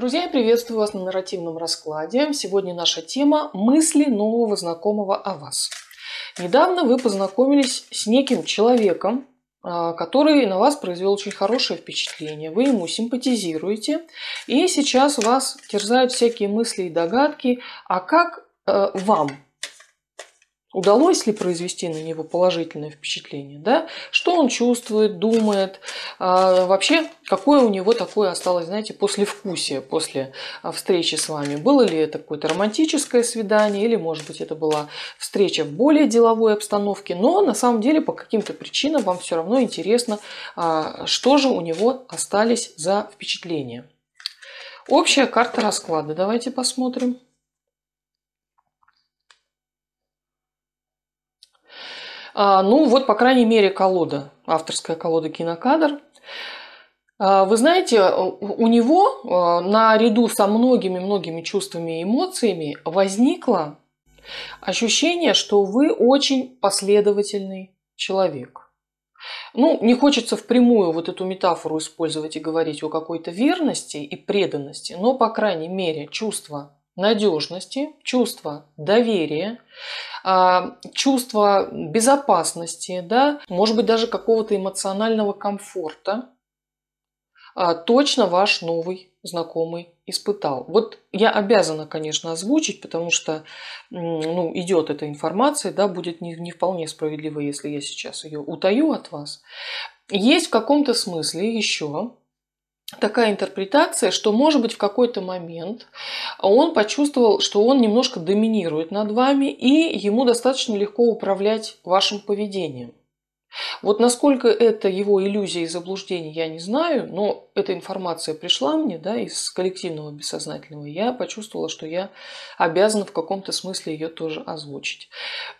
Друзья, я приветствую вас на нарративном раскладе. Сегодня наша тема – мысли нового знакомого о вас. Недавно вы познакомились с неким человеком, а, который на вас произвел очень хорошее впечатление. Вы ему симпатизируете, и сейчас вас терзают всякие мысли и догадки, а как э, вам Удалось ли произвести на него положительное впечатление? Да? Что он чувствует, думает? А, вообще, какое у него такое осталось, знаете, после а, встречи с вами? Было ли это какое-то романтическое свидание или, может быть, это была встреча в более деловой обстановке? Но на самом деле по каким-то причинам вам все равно интересно, а, что же у него остались за впечатления. Общая карта расклада. Давайте посмотрим. Ну, вот, по крайней мере, колода, авторская колода кинокадр. А, вы знаете, у него а, наряду со многими-многими чувствами и эмоциями возникло ощущение, что вы очень последовательный человек. Ну, не хочется впрямую вот эту метафору использовать и говорить о какой-то верности и преданности, но, по крайней мере, чувство надежности, чувство доверия, а, чувство безопасности, да, может быть даже какого-то эмоционального комфорта, а, точно ваш новый знакомый испытал. Вот я обязана, конечно, озвучить, потому что ну, идет эта информация, да, будет не, не вполне справедливо, если я сейчас ее утаю от вас. Есть в каком-то смысле еще такая интерпретация, что, может быть, в какой-то момент он почувствовал, что он немножко доминирует над вами, и ему достаточно легко управлять вашим поведением. Вот насколько это его иллюзия и заблуждение, я не знаю, но эта информация пришла мне да, из коллективного бессознательного. Я почувствовала, что я обязана в каком-то смысле ее тоже озвучить.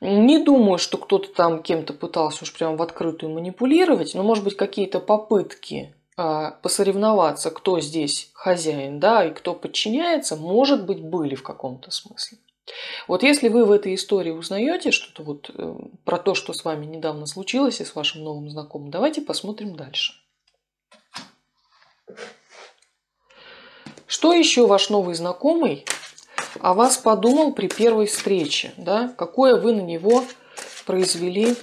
Не думаю, что кто-то там кем-то пытался уж прям в открытую манипулировать, но, может быть, какие-то попытки посоревноваться, кто здесь хозяин, да, и кто подчиняется, может быть, были в каком-то смысле. Вот если вы в этой истории узнаете что-то вот э, про то, что с вами недавно случилось и с вашим новым знакомым, давайте посмотрим дальше. Что еще ваш новый знакомый о вас подумал при первой встрече? Да? Какое вы на него произвели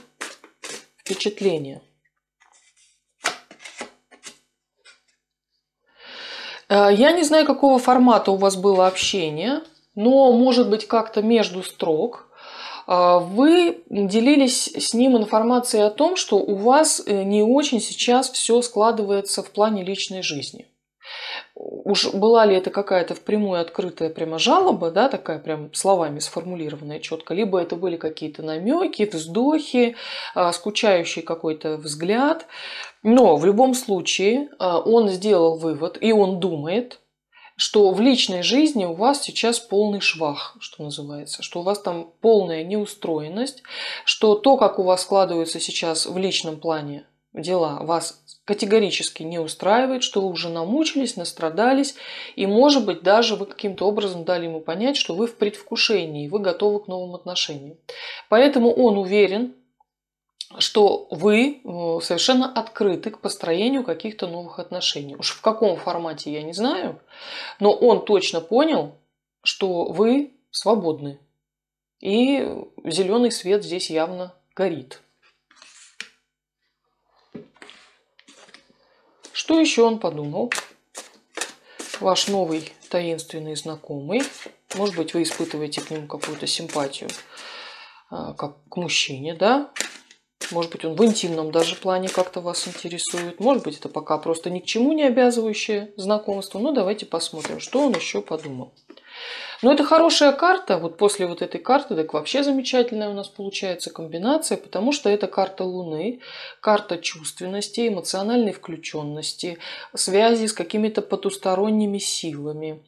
впечатление? Я не знаю, какого формата у вас было общение, но, может быть, как-то между строк. Э, вы делились с ним информацией о том, что у вас э, не очень сейчас все складывается в плане личной жизни уж была ли это какая-то впрямую открытая прямо жалоба, да, такая прям словами сформулированная четко, либо это были какие-то намеки, вздохи, а, скучающий какой-то взгляд. Но в любом случае а, он сделал вывод, и он думает, что в личной жизни у вас сейчас полный швах, что называется, что у вас там полная неустроенность, что то, как у вас складывается сейчас в личном плане дела, вас категорически не устраивает, что вы уже намучились, настрадались, и, может быть, даже вы каким-то образом дали ему понять, что вы в предвкушении, вы готовы к новым отношениям. Поэтому он уверен, что вы э, совершенно открыты к построению каких-то новых отношений. Уж в каком формате я не знаю, но он точно понял, что вы свободны. И зеленый свет здесь явно горит. Что еще он подумал? Ваш новый таинственный знакомый. Может быть, вы испытываете к нему какую-то симпатию, а, как к мужчине, да? Может быть, он в интимном даже плане как-то вас интересует. Может быть, это пока просто ни к чему не обязывающее знакомство. Но давайте посмотрим, что он еще подумал. Но это хорошая карта. Вот после вот этой карты, так вообще замечательная у нас получается комбинация, потому что это карта Луны, карта чувственности, эмоциональной включенности, связи с какими-то потусторонними силами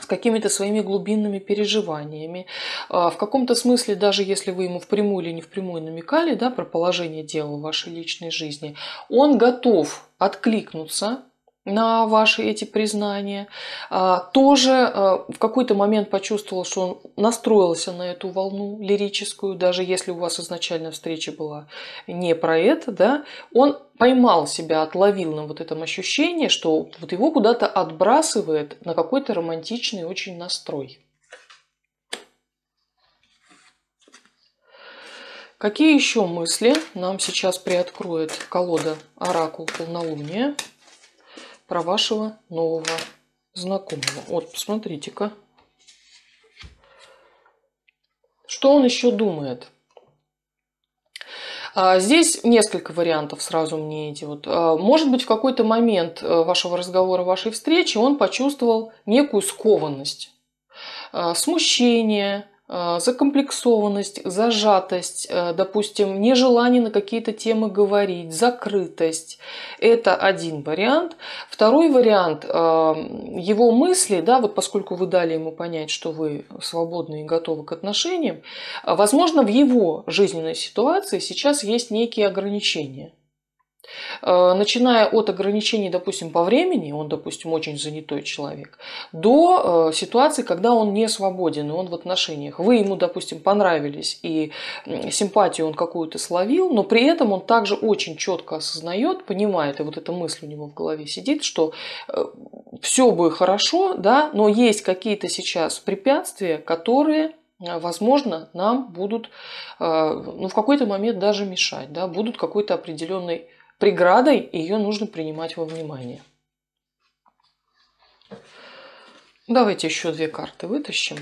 с какими-то своими глубинными переживаниями. А, в каком-то смысле, даже если вы ему впрямую или не впрямую намекали да, про положение дела в вашей личной жизни, он готов откликнуться на ваши эти признания, а, тоже а, в какой-то момент почувствовал, что он настроился на эту волну лирическую, даже если у вас изначально встреча была не про это, да, он поймал себя, отловил на вот этом ощущении, что вот его куда-то отбрасывает на какой-то романтичный очень настрой. Какие еще мысли нам сейчас приоткроет колода Оракул Полнолуния? Про вашего нового знакомого. Вот, посмотрите-ка. Что он еще думает? А, здесь несколько вариантов сразу мне эти вот. А, может быть, в какой-то момент э, вашего разговора, вашей встречи он почувствовал некую скованность, а, смущение, закомплексованность, зажатость, э, допустим, нежелание на какие-то темы говорить, закрытость. Это один вариант. Второй вариант э, – его мысли, да, вот поскольку вы дали ему понять, что вы свободны и готовы к отношениям, возможно, в его жизненной ситуации сейчас есть некие ограничения. Э, начиная от ограничений, допустим, по времени, он, допустим, очень занятой человек, до э, ситуации, когда он не свободен, и он в отношениях. Вы ему, допустим, понравились, и симпатию он какую-то словил, но при этом он также очень четко осознает, понимает, и вот эта мысль у него в голове сидит, что э, все бы хорошо, да, но есть какие-то сейчас препятствия, которые возможно, нам будут ну, в какой-то момент даже мешать, да, будут какой-то определенный преградой, и ее нужно принимать во внимание. Давайте еще две карты вытащим.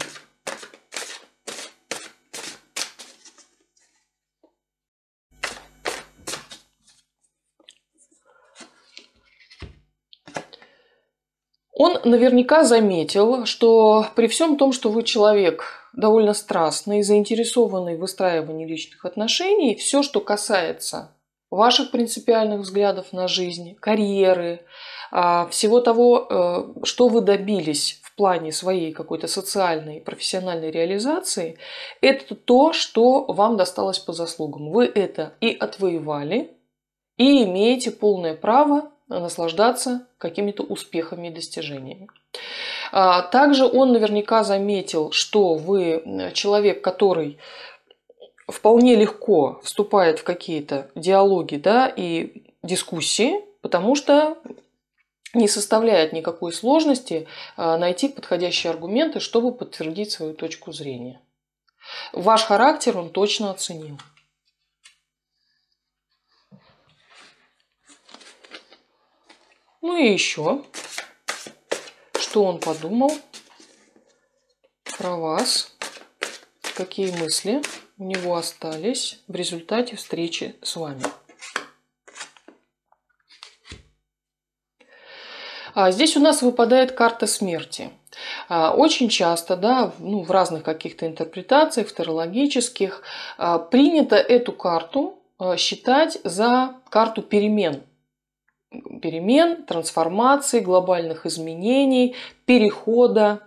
Он наверняка заметил, что при всем том, что вы человек довольно страстный, заинтересованный в выстраивании личных отношений, все, что касается ваших принципиальных взглядов на жизнь, карьеры, а, всего того, э, что вы добились в плане своей какой-то социальной, профессиональной реализации, это то, что вам досталось по заслугам. Вы это и отвоевали, и имеете полное право наслаждаться какими-то успехами и достижениями. А, также он наверняка заметил, что вы человек, который вполне легко вступает в какие-то диалоги да, и дискуссии, потому что не составляет никакой сложности а, найти подходящие аргументы, чтобы подтвердить свою точку зрения. Ваш характер он точно оценил. Ну и еще, что он подумал про вас, какие мысли у него остались в результате встречи с вами. А здесь у нас выпадает карта смерти. А, очень часто, да, ну, в разных каких-то интерпретациях, фторологических, а, принято эту карту считать за карту перемен – перемен, трансформации, глобальных изменений, перехода.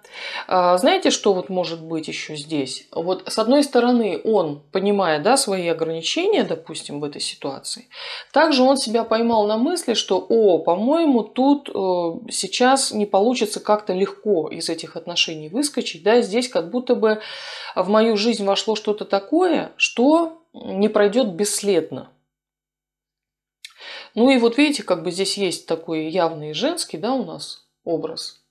А, знаете, что вот может быть еще здесь? Вот с одной стороны, он, понимая да, свои ограничения, допустим, в этой ситуации, также он себя поймал на мысли, что, о, по-моему, тут э, сейчас не получится как-то легко из этих отношений выскочить. Да? Здесь как будто бы в мою жизнь вошло что-то такое, что не пройдет бесследно. Ну и вот видите, как бы здесь есть такой явный женский, да, у нас образ.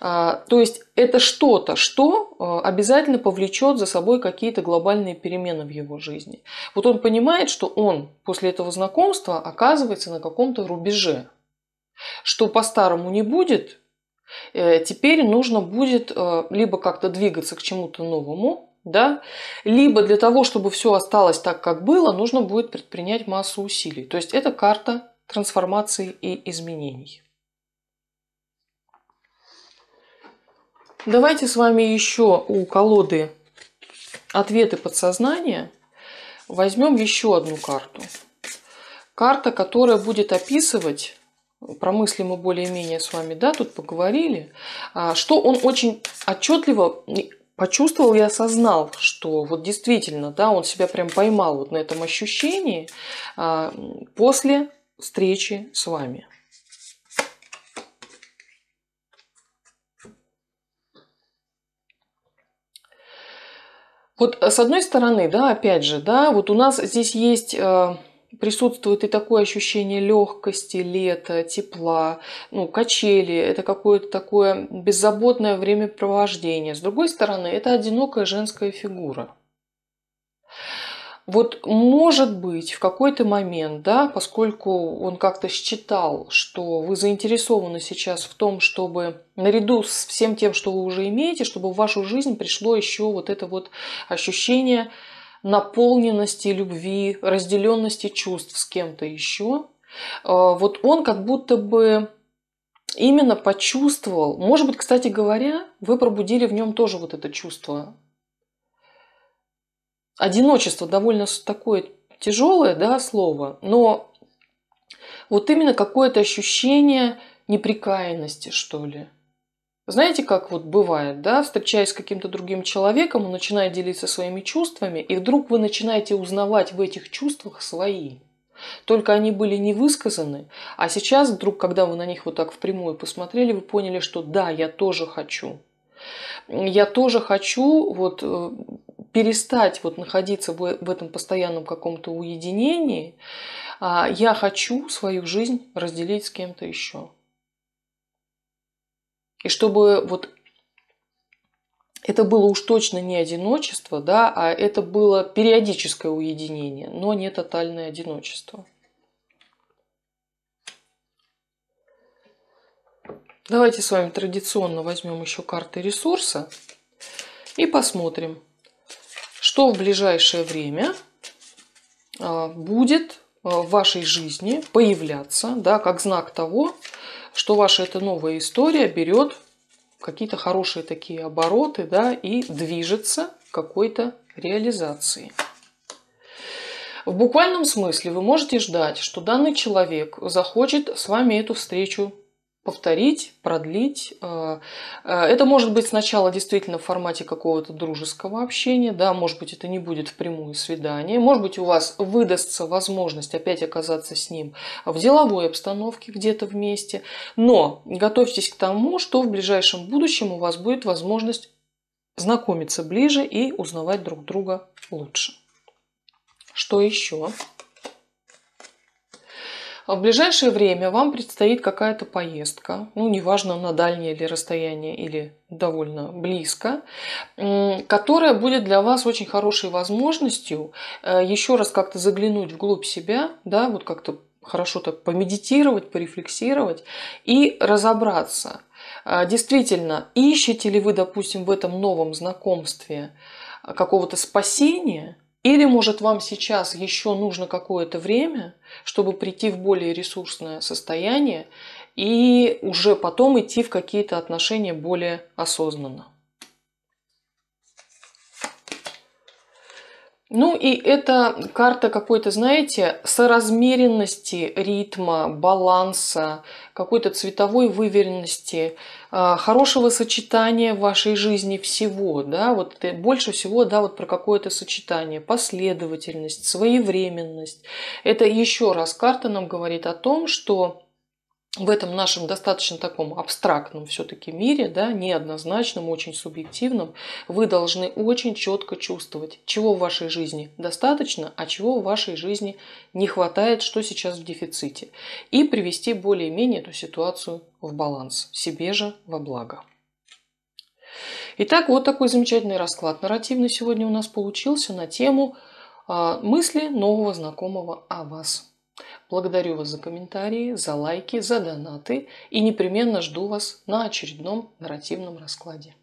А, то есть это что-то, что а, обязательно повлечет за собой какие-то глобальные перемены в его жизни. Вот он понимает, что он после этого знакомства оказывается на каком-то рубеже, что по-старому не будет, э, теперь нужно будет э, либо как-то двигаться к чему-то новому, да? Либо для того, чтобы все осталось так, как было, нужно будет предпринять массу усилий. То есть это карта трансформации и изменений. Давайте с вами еще у колоды ответы подсознания возьмем еще одну карту. Карта, которая будет описывать про мысли мы более-менее с вами, да, тут поговорили, а, что он очень отчетливо почувствовал и осознал, что вот действительно, да, он себя прям поймал вот на этом ощущении а, после встречи с вами. Вот э, с одной стороны, да, опять же, да, вот у нас здесь есть э, присутствует и такое ощущение легкости, лета, тепла, ну, качели, это какое-то такое беззаботное времяпровождение. С другой стороны, это одинокая женская фигура. Вот может быть в какой-то момент, да, поскольку он как-то считал, что вы заинтересованы сейчас в том, чтобы наряду с всем тем, что вы уже имеете, чтобы в вашу жизнь пришло еще вот это вот ощущение наполненности любви, разделенности чувств с кем-то еще, э, вот он как будто бы именно почувствовал, может быть, кстати говоря, вы пробудили в нем тоже вот это чувство. Одиночество довольно такое тяжелое, да, слово, но вот именно какое-то ощущение неприкаянности, что ли. Знаете, как вот бывает, да, встречаясь с каким-то другим человеком, он начинает делиться своими чувствами, и вдруг вы начинаете узнавать в этих чувствах свои. Только они были не высказаны, а сейчас вдруг, когда вы на них вот так впрямую посмотрели, вы поняли, что да, я тоже хочу. Я тоже хочу вот э, перестать вот находиться в, в этом постоянном каком-то уединении. А я хочу свою жизнь разделить с кем-то еще. И чтобы вот это было уж точно не одиночество, да, а это было периодическое уединение, но не тотальное одиночество. Давайте с вами традиционно возьмем еще карты ресурса и посмотрим, что в ближайшее время а, будет а, в вашей жизни появляться, да, как знак того, что ваша эта новая история берет какие-то хорошие такие обороты, да, и движется какой-то реализации. В буквальном смысле вы можете ждать, что данный человек захочет с вами эту встречу повторить, продлить. Э, э, это может быть сначала действительно в формате какого-то дружеского общения, да, может быть, это не будет впрямую свидание, может быть, у вас выдастся возможность опять оказаться с ним в деловой обстановке где-то вместе, но готовьтесь к тому, что в ближайшем будущем у вас будет возможность знакомиться ближе и узнавать друг друга лучше. Что еще? В ближайшее время вам предстоит какая-то поездка, ну, неважно, на дальнее или расстояние, или довольно близко, которая будет для вас очень хорошей возможностью э, еще раз как-то заглянуть вглубь себя, да, вот как-то хорошо так помедитировать, порефлексировать и разобраться, э, действительно, ищете ли вы, допустим, в этом новом знакомстве какого-то спасения – или, может, вам сейчас еще нужно какое-то время, чтобы прийти в более ресурсное состояние и уже потом идти в какие-то отношения более осознанно. Ну и это карта какой-то, знаете, соразмеренности ритма, баланса, какой-то цветовой выверенности, а, хорошего сочетания в вашей жизни всего, да, вот больше всего, да, вот про какое-то сочетание, последовательность, своевременность. Это еще раз карта нам говорит о том, что в этом нашем достаточно таком абстрактном все-таки мире, да, неоднозначном, очень субъективном, вы должны очень четко чувствовать, чего в вашей жизни достаточно, а чего в вашей жизни не хватает, что сейчас в дефиците, и привести более-менее эту ситуацию в баланс, себе же во благо. Итак, вот такой замечательный расклад нарративный сегодня у нас получился на тему а, мысли нового знакомого о вас. Благодарю вас за комментарии, за лайки, за донаты и непременно жду вас на очередном нарративном раскладе.